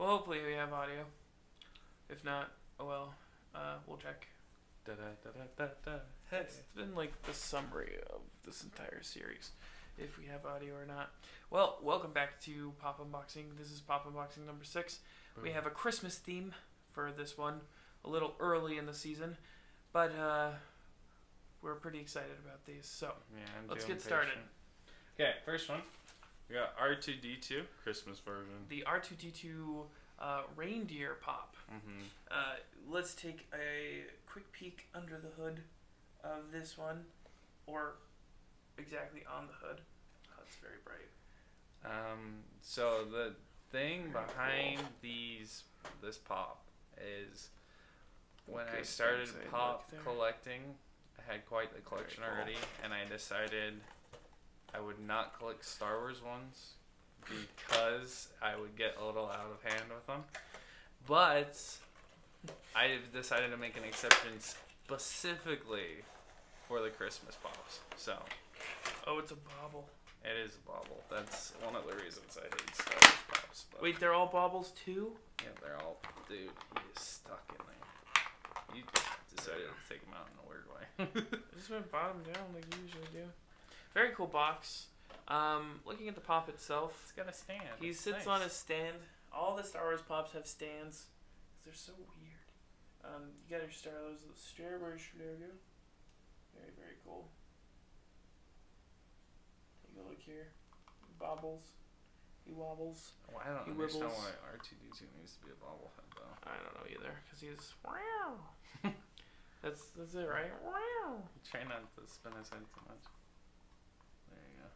Well, hopefully we have audio. If not, oh well. Uh, we'll check. Da, da, da, da, da, da. It's been like the summary of this entire series, if we have audio or not. Well, welcome back to Pop Unboxing. This is Pop Unboxing number six. We have a Christmas theme for this one, a little early in the season, but uh, we're pretty excited about these. So Yeah, let's get started. Okay, first one. We got R2D2 Christmas version. The R2D2 uh, reindeer pop. Mm-hmm. Uh, let's take a quick peek under the hood of this one, or exactly on the hood. Oh, it's very bright. Um, so the thing behind these this pop is when I started pop collecting, I had quite the collection cool. already, and I decided I would not collect Star Wars ones because I would get a little out of hand with them. But I've decided to make an exception specifically for the Christmas pops. So Oh, it's a bauble. it is a bauble. That's one of the reasons I hate Star Wars pops. But Wait, they're all baubles too? yeah, they're all dude. He is stuck in there. You decided to take them out in a weird way. I just went bottom down like you usually do. Very cool box. Um, looking at the pop itself, it's got a stand. he sits nice. on a stand. All the Star Wars pops have stands. 'cause they're so weird. Um, you got your Star Wars Star Wars logo. Very very cool. Take a look here. He bobbles. He wobbles. Well, I don't he understand wibbles. why R2D2 needs to be a bobblehead though. I don't know either, cause he's wow. that's that's it, right? Wow. Try not to spin his head too much. There you go.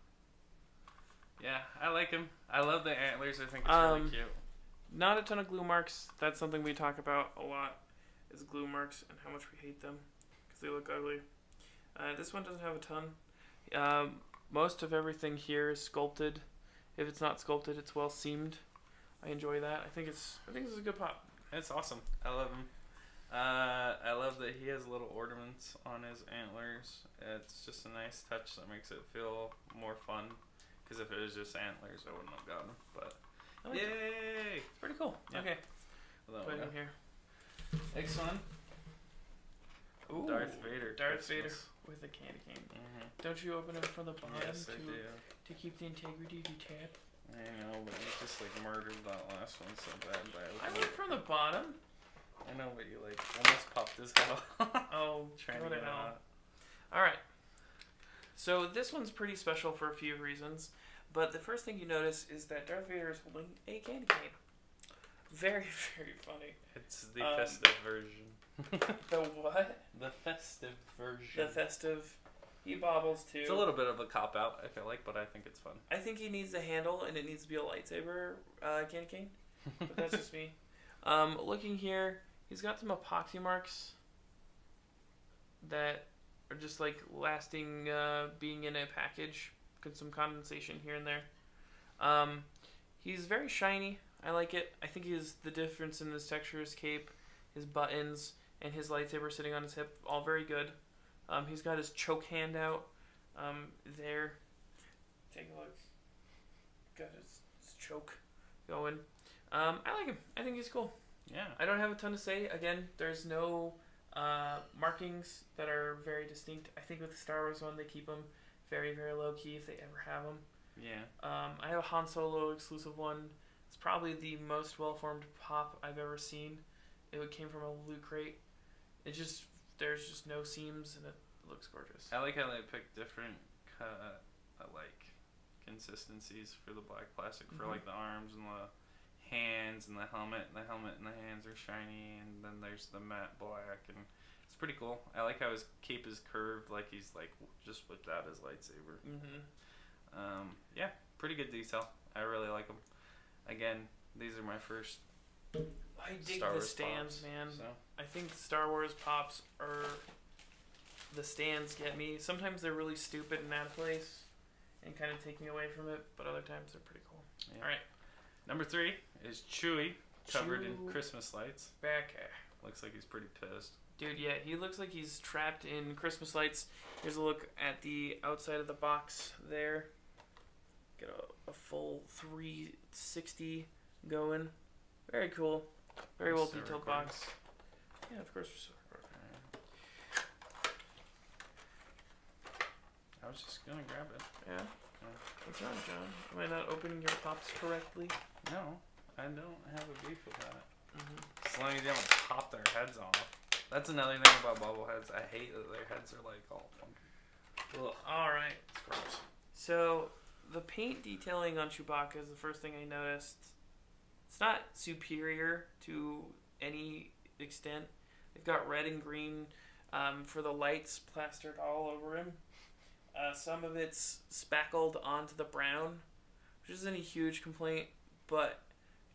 Yeah, I like him. I love the antlers. I think it's Um, really cute. Not a ton of glue marks. That's something we talk about a lot. Is glue marks and how much we hate them because they look ugly. Uh, this one doesn't have a ton. Um, most of everything here is sculpted. If it's not sculpted, it's well seamed. I enjoy that. I think it's. I think this is a good pop. It's awesome. I love him. Uh, I love that he has little ornaments on his antlers. It's just a nice touch that makes it feel more fun. Because if it was just antlers, I wouldn't have gotten him. But like it. yay! It's pretty cool. Yeah. Okay, Well, put it there in we here. Next one. Ooh, Darth Vader. Darth Vader with a candy cane. Mhm. Don't you open it from the bottom Yes, to, to keep the integrity of your tab? I know, but you just like murdered that last one so bad by I went from the bottom. I know, but you like almost popped his head off. Oh, Trying to get out. All right. So this one's pretty special for a few reasons, but the first thing you notice is that Darth Vader is holding a candy cane. Very, very funny. It's the Um, festive version. The what? The festive version. The festive. He bobbles too. It's a little bit of a cop out, I feel like, but I think it's fun. I think he needs a handle, and it needs to be a lightsaber uh, candy cane. But that's just me. Um, looking here, he's got some epoxy marks that are just like lasting, uh, being in a package. Got some condensation here and there. Um, he's very shiny. I like it. I think he's the difference in his texture, his cape, his buttons, and his lightsaber sitting on his hip. All very good. Um, he's got his choke hand out um, there. Take a look. Got his, his choke going. Um, I like him. I think he's cool. Yeah. I don't have a ton to say. Again, there's no uh, markings that are very distinct. I think with the Star Wars one, they keep them very, very low key if they ever have them. Yeah. Um, I have a Han Solo exclusive one. It's probably the most well formed pop I've ever seen. It came from a loot crate. It just there's just no seams and it looks gorgeous. I like how they pick different uh, like consistencies for the black plastic for Mhm. like the arms and the hands and the helmet. And the helmet and the hands are shiny, and then there's the matte black, and it's pretty cool. I like how his cape is curved, like he's like just whipped out his lightsaber. Mm-hmm. Um, yeah, pretty good detail. I really like them. Again, these are my first I dig Star the Wars stands, pops, man. So I think Star Wars pops are the stands get me. Sometimes they're really stupid and out of place and kind of take me away from it, but other times they're pretty cool. yeah. All right. Number three is Chewie, covered in Christmas lights. Back. Looks like he's pretty pissed. Dude, yeah, he looks like he's trapped in Christmas lights. Here's a look at the outside of the box there. Get a, a full 360 going. Very cool. Very well detailed recording? box. Yeah, of course we're still. I was just gonna grab it. Yeah. What's wrong, Jon? Am I not opening your pops correctly? No, I don't have a beef with that. Mm-hmm. As long as you don't pop their heads off. That's another thing about bobbleheads. I hate that their heads are like all funky. Ugh, All right. it's gross. So the paint detailing on Chewbacca is the first thing I noticed. It's not superior to any extent. They've got red and green um, for the lights plastered all over him. Uh, some of it's spackled onto the brown, which isn't a huge complaint, but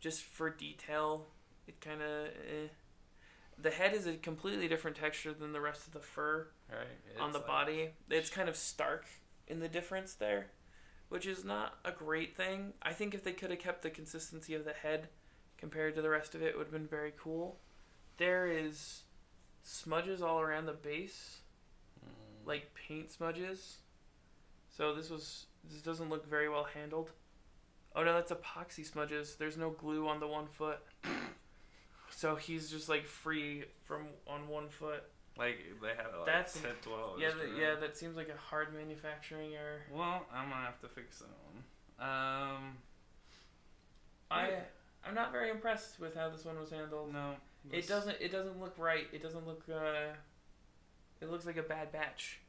just for detail, it kind of. Eh. The head is a completely different texture than the rest of the fur Right? on the like- body. It's kind of stark in the difference there, which is not a great thing. I think if they could have kept the consistency of the head compared to the rest of it, it would have been very cool. There is smudges all around the base, Mm. like paint smudges. So this was this doesn't look very well handled. Oh no, that's epoxy smudges. There's no glue on the one foot. So he's just like free from on one foot. Like they had like That's- sit well. Yeah, that, yeah, that seems like a hard manufacturing error. Well, I'm gonna have to fix that one. Um, I. I'm not very impressed with how this one was handled. no, It doesn't it doesn't look right. It doesn't look uh it looks like a bad batch.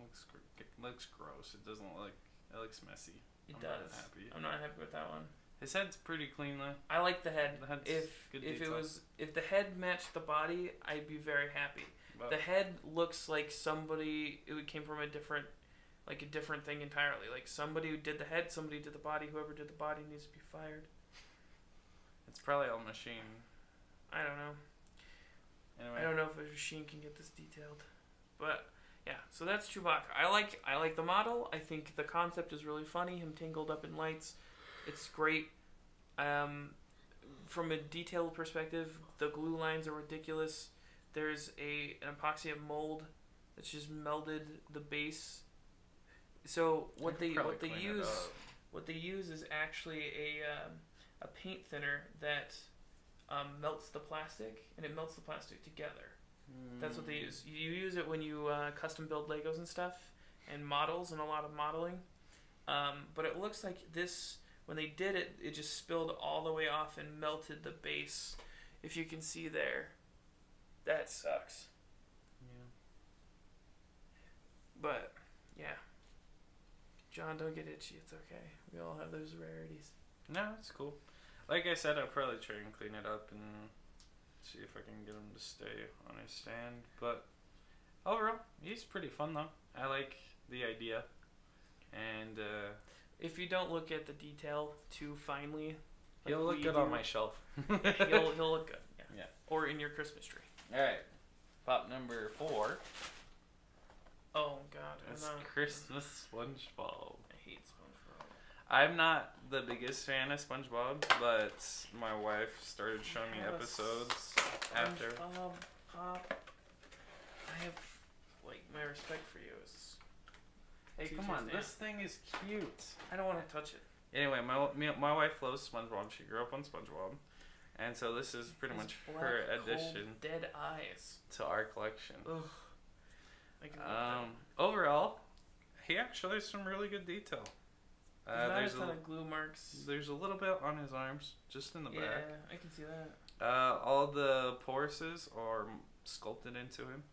looks gr- looks gross. It doesn't look. It looks messy. It I'm not happy. I'm not happy with that one. His head's pretty clean though. I like the head. The head's If good if it was if the head matched the body, I'd be very happy. But The head looks like somebody it came from a different like a different thing entirely. Like somebody who did the head, somebody did the body, whoever did the body needs to be fired. it's probably all machine. I don't know. Anyway, I don't know if a machine can get this detailed, but yeah. So that's Chewbacca. I like I like the model. I think the concept is really funny. Him tangled up in lights, it's great. Um, from a detailed perspective, the glue lines are ridiculous. There's a an epoxy mold that's just melded the base. So what they what they use what they use is actually a um, a paint thinner that um, melts the plastic and it melts the plastic together. That's what they use. You use it when you uh, custom build Legos and stuff, and models and a lot of modeling. Um, but it looks like this when they did it, it just spilled all the way off and melted the base. If you can see there, that sucks. Yeah. But yeah, Jon, don't get itchy. It's okay. We all have those rarities. No, it's cool. Like I said, I'll probably try and clean it up and see if I can get him to stay on his stand. But overall, he's pretty fun though. I like the idea, and uh, If you don't look at the detail too finely, like he'll look good do, on my shelf. he'll he'll look good. Yeah. Yeah. Or in your Christmas tree. All right, pop number four. Oh God, It's Christmas SpongeBob. I hate SpongeBob. I'm not the biggest fan of SpongeBob, but my wife started showing me episodes after. SpongeBob, Pop. I have like my respect for you is. Hey, come on, down. this thing is cute. I don't want to touch it. Anyway, my me, my wife loves SpongeBob. She grew up on SpongeBob, and so this is pretty much black, her cold, addition Dead eyes. to our collection. Ugh. Um, overall, he actually has some really good detail. Uh, there's a ton of glue marks. there's a little bit on his arms, just in the yeah, back. Yeah, I can see that. Uh, all the porises are sculpted into him,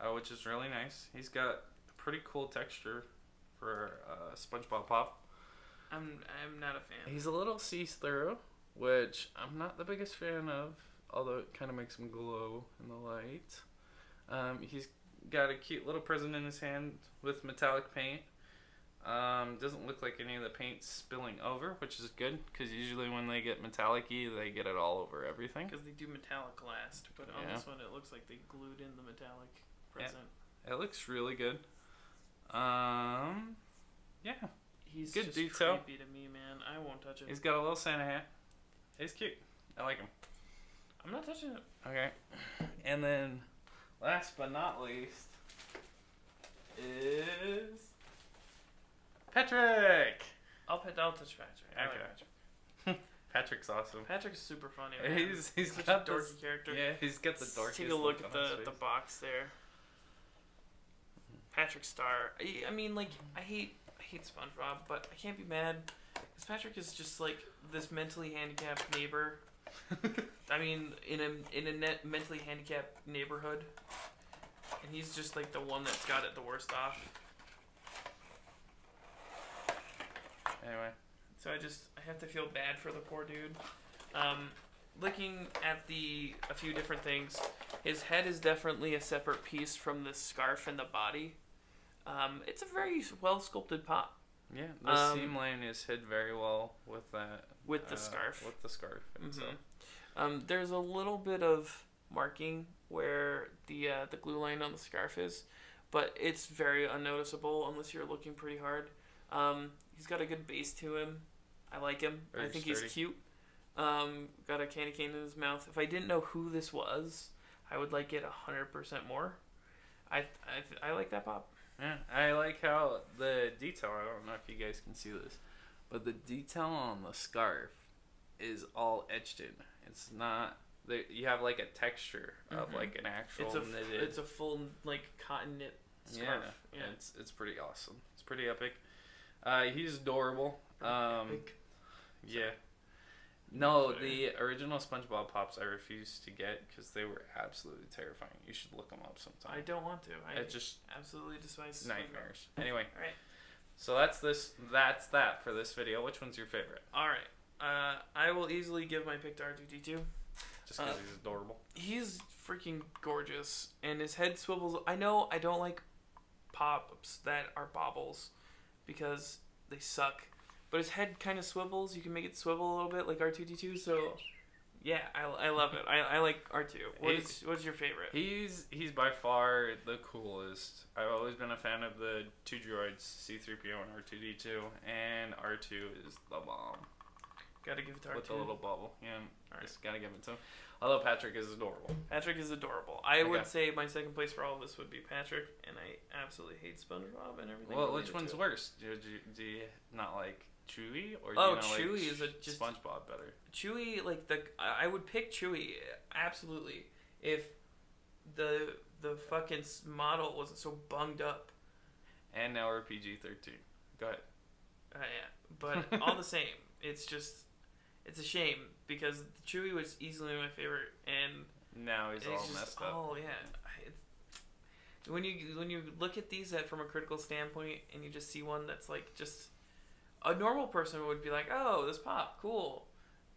uh, which is really nice. He's got a pretty cool texture for uh, SpongeBob Pop. I'm I'm not a fan. He's a little see-through, which I'm not the biggest fan of, although it kind of makes him glow in the light. Um, he's got a cute little present in his hand with metallic paint. Um, doesn't look like any of the paint's spilling over, which is good because usually when they get metallic-y, they get it all over everything. Because they do metallic last, but on Yeah. this one it looks like they glued in the metallic present. It looks really good. Um, yeah, He's Good just detail. creepy to me, man. I won't touch it. he's got a little Santa hat. He's cute. I like him. I'm not touching it. Okay. And then, last but not least, is Patrick. I'll pet. I'll touch Patrick. I like Okay. Patrick. Patrick's awesome. Patrick's super funny. Man. He's he's such got a dorky this, character. Yeah, he's got the Let's dorkiest. Take a look on at his the, face. the box there. Patrick Star. I, I mean, like, I hate I hate SpongeBob, but I can't be mad because Patrick is just like this mentally handicapped neighbor. I mean, in a in a net mentally handicapped neighborhood, and he's just like the one that's got it the worst off. Anyway, So I just I have to feel bad for the poor dude. Um, looking at the a few different things, his head is definitely a separate piece from the scarf and the body. Um, it's a very well sculpted pop yeah, the Um, seam line is hid very well with that. with the uh, scarf. With the scarf. And so, Mhm. Um, there's a little bit of marking where the uh, the glue line on the scarf is, but it's very unnoticeable unless you're looking pretty hard. Um, he's got a good base to him. I like him. I think sturdy. he's cute. Um, got a candy cane in his mouth. If I didn't know who this was, I would like it hundred percent more. I, I I like that pop. Yeah, I like how the detail. I don't know if you guys can see this, but the detail on the scarf is all etched in. It's not. You have like a texture of Mhm. like an actual It's a knitted. it's a full like cotton knit scarf. yeah, Yeah. it's it's pretty awesome. It's pretty epic. Uh, he's adorable. Um, yeah. No, the original SpongeBob pops I refused to get because they were absolutely terrifying. You should look them up sometime. I don't want to. I just absolutely despise SpongeBob. nightmares. Anyway, All right. so that's this. That's that for this video. Which one's your favorite? All right. Uh, I will easily give my pick to R2D2. Just because Uh, he's adorable. He's freaking gorgeous, and his head swivels. I know I don't like pops that are bobbles because they suck, but his head kind of swivels. You can make it swivel a little bit like R2D2. So, yeah, I, I love it. I, I like R2. What's what's your favorite? He's he's by far the coolest. I've always been a fan of the two droids, C3PO and R2D2, and R2 is the bomb Gotta give it to R2. with the little bubble. Yeah, Alright. just gotta give it to him. Although Patrick is adorable. Patrick is adorable. I Okay. would say my second place for all of this would be Patrick, and I absolutely hate SpongeBob and everything. Well, which one's worse? Do, do, do you not like Chewie or do Oh, you not like Chewie is a just- SpongeBob better? Chewie, like the I would pick Chewie absolutely if the the fucking model wasn't so bunged up. And now we're PG thirteen. Go ahead. Uh, yeah, but all the same, it's just it's a shame because Chewie was easily my favorite, and Now he's it's all just messed up. oh yeah. It's, when you when you look at these at from a critical standpoint, and you just see one that's like just a normal person would be like, oh, this pop, cool,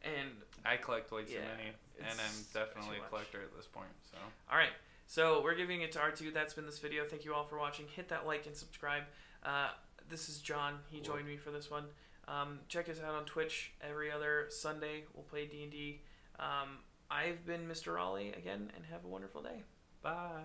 and I collect way too Yeah, many, and I'm definitely a collector at this point. So All right. So we're giving it to R2. That's been this video. Thank you all for watching. Hit that like and subscribe. Uh, this is Jon. He Whoa. joined me for this one. Um, check us out on Twitch every other Sunday. We'll play D&D. Um, I've been Mr. Ralleigh again, and have a wonderful day. bye.